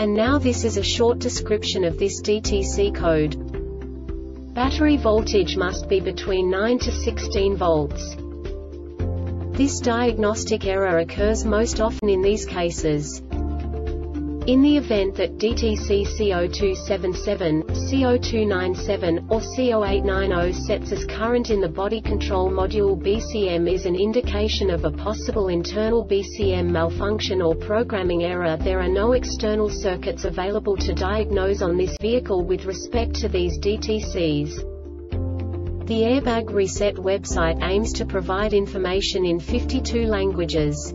And now this is a short description of this DTC code. Battery voltage must be between 9 to 16 volts. This diagnostic error occurs most often in these cases. In the event that DTC C0277, C0297, or C0890 sets as current in the body control module BCM is an indication of a possible internal BCM malfunction or programming error there are no external circuits available to diagnose on this vehicle with respect to these DTCs. The Airbag Reset website aims to provide information in 52 languages.